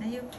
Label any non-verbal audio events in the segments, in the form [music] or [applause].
Are you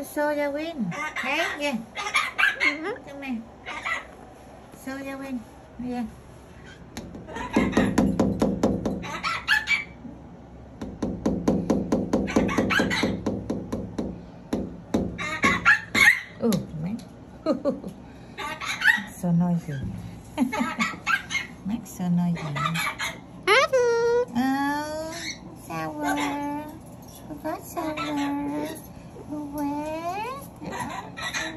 to show your win. Okay, yeah. Come here. Show your win. Yeah. Oh, man. so noisy. Max so noisy. gì [laughs] sour. Forgot sour. Where?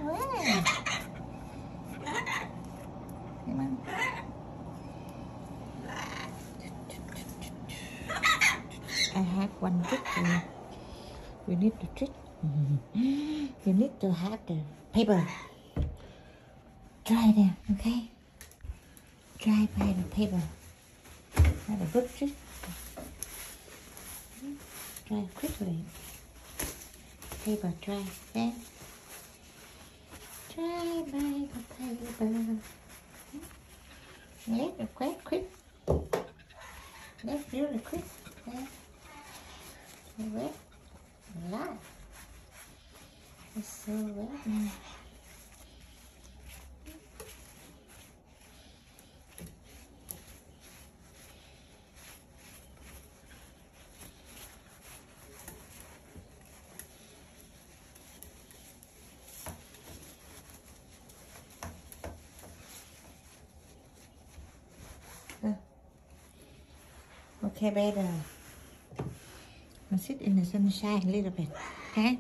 Where? Come on. I have one trick for you. You need to trick. You need to have the paper. Dry them, okay? Dry by the paper. Have a good trick. Dry quickly. Paper dry. Then dry by the paper. Make it quite quick. That's really quick. Then wet. A lot. It's so wet. Okay, better. I'll sit in the sunshine a little bit, okay?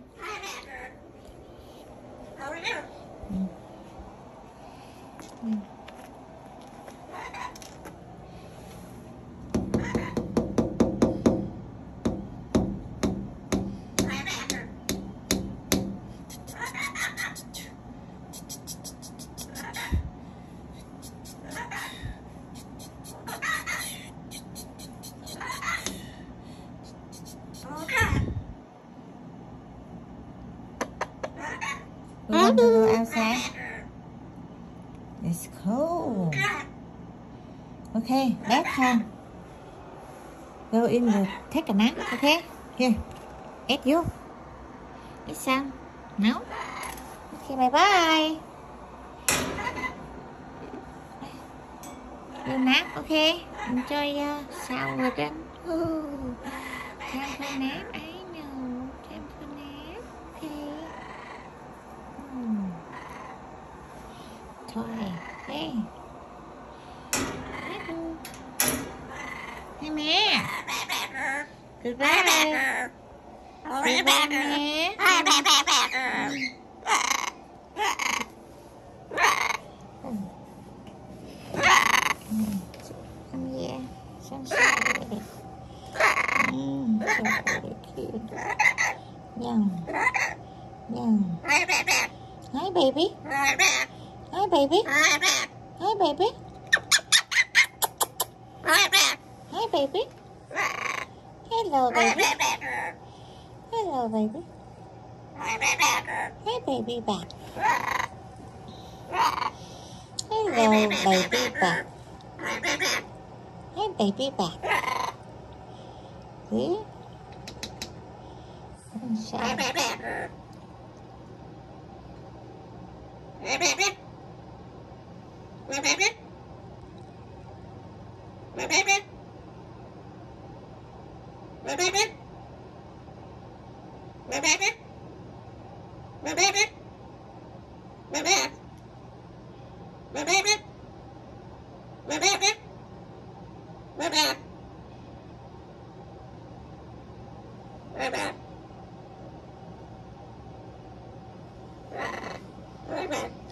We want to go outside. It's cold. Okay, bedtime. Go in the take a nap, okay? Here, eat you. Eat some. No? Okay, bye bye. Go nap, okay? Enjoy your shower again. Time for nap, I know. Time for nap, okay? Hmm đi hey. Hey mẹ. Goodbye. Goodbye mẹ. Mm, yeah, sunshine. Mm, so very cute. Yum. Yum. Hi, baby. Baby. Hi, baby. Hi, baby. Hello, baby. Hello, baby. Hi, baby back. Hello, baby back. Hi, baby back. See? Sunshine.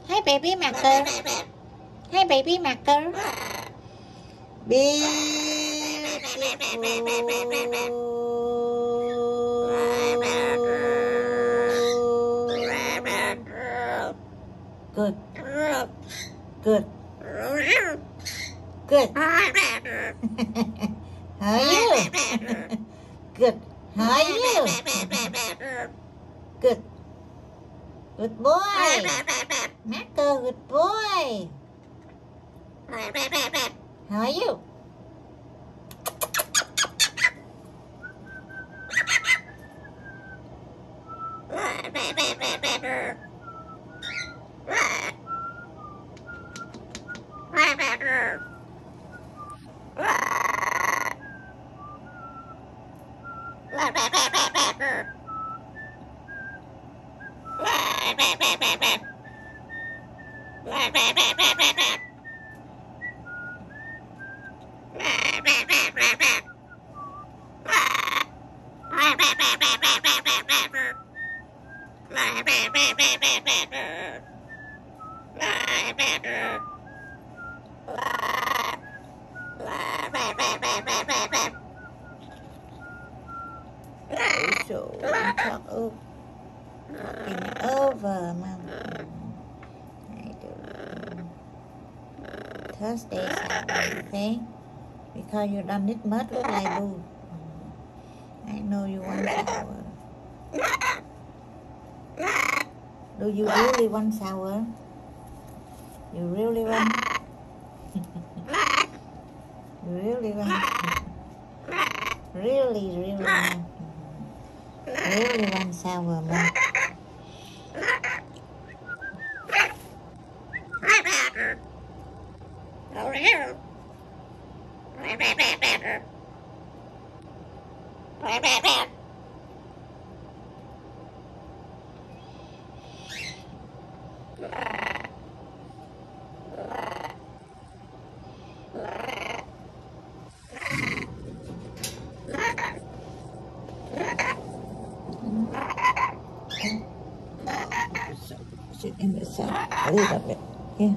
Hi, baby Marker. Hi, baby Marker. Beautiful. Good. Good. Good. [laughs] How are you? Good. How are you? Good. Good boy. Marco, good boy. How are you? [laughs] So, talk over. Talking over, Mom. I do. Thursday, Saturday, okay? Because you done it much look I do. I know you want sour. Do you really want sour? You really want? Really want? Really, really want? Really want shower, mom? A little bit. Yeah.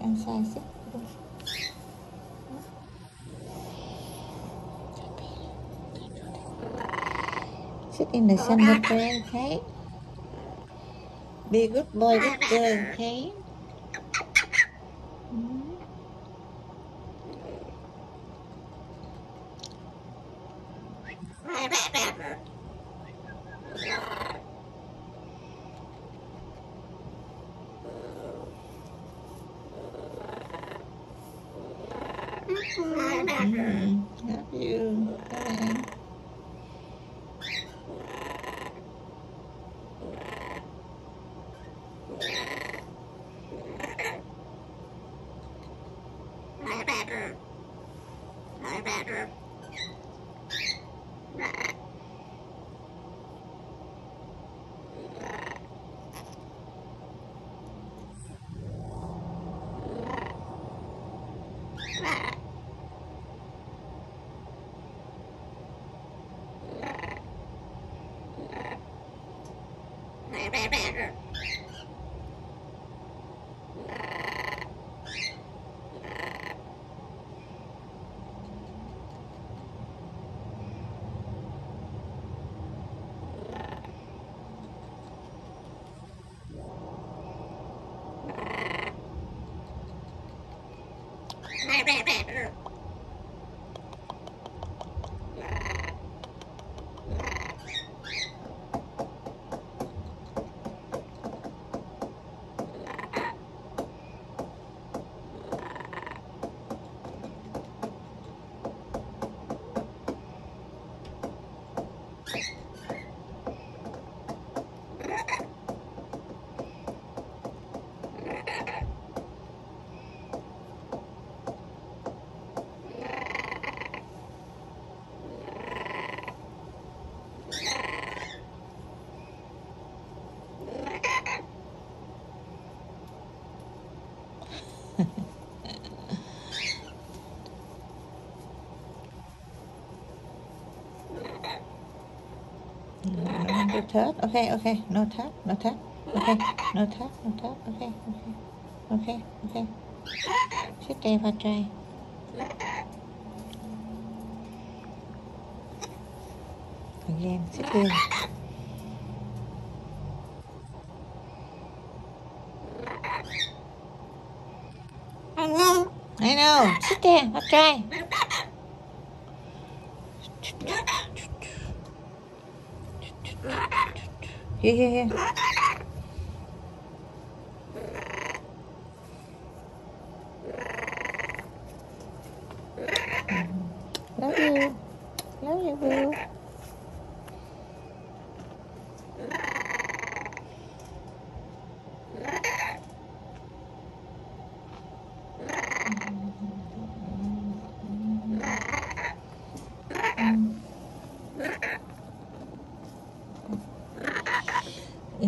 Sunshine, sit. Sit in the sun with her, okay? Be good boy, good girl, okay? Mm, love you. Bye. No bam, bam, bam. noted. Okay, okay, no thất no noted. Okay, no thất no noted. Okay, okay, okay, okay. Sit there và trai. Again, sit there. I know. Sit there, I'll try. 嘿嘿嘿。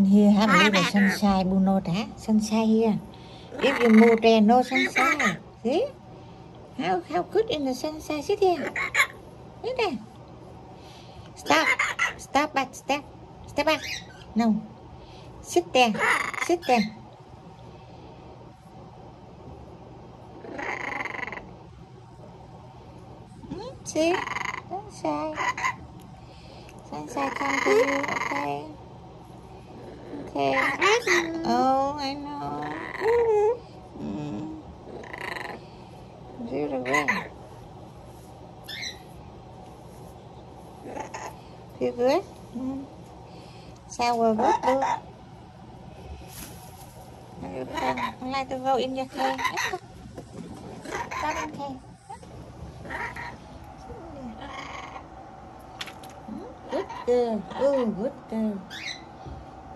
Here, have a little sunshine, Bruno, that sunshine here. If you move there, no sunshine. See? How how good in the sunshine. Sit here. Sit there. Stop. Stop back. Step. Step back. No. Sit there. Sit there. Hmm, See? Sunshine. Sunshine come to you, okay? Okay. Oh, I know. Mm. Feel the. Feel good? Mm. Shower good, boo. You fun? I like to go in your cave. Come in cave. Hmm? Good girl. Oh, good girl.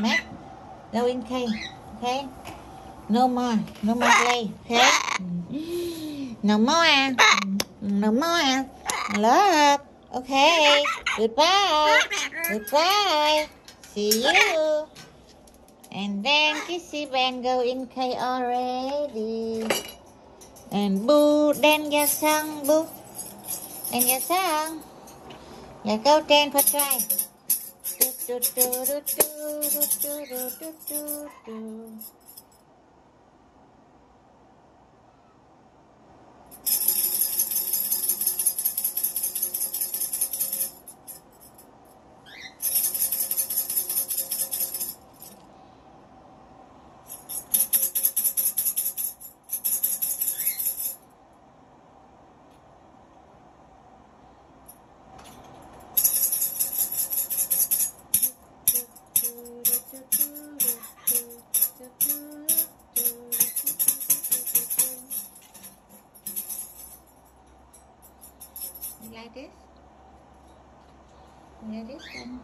Matt, go in K, okay? No more, no more play, okay? No more, no more. Love, okay? Goodbye, goodbye. See you. And then Kissy Van go in K already. And bu đen your song bu, đen your song. Yeah, câu then phát trai. Do, do, do, do, do, do, do, do, do, do. This? Like this one?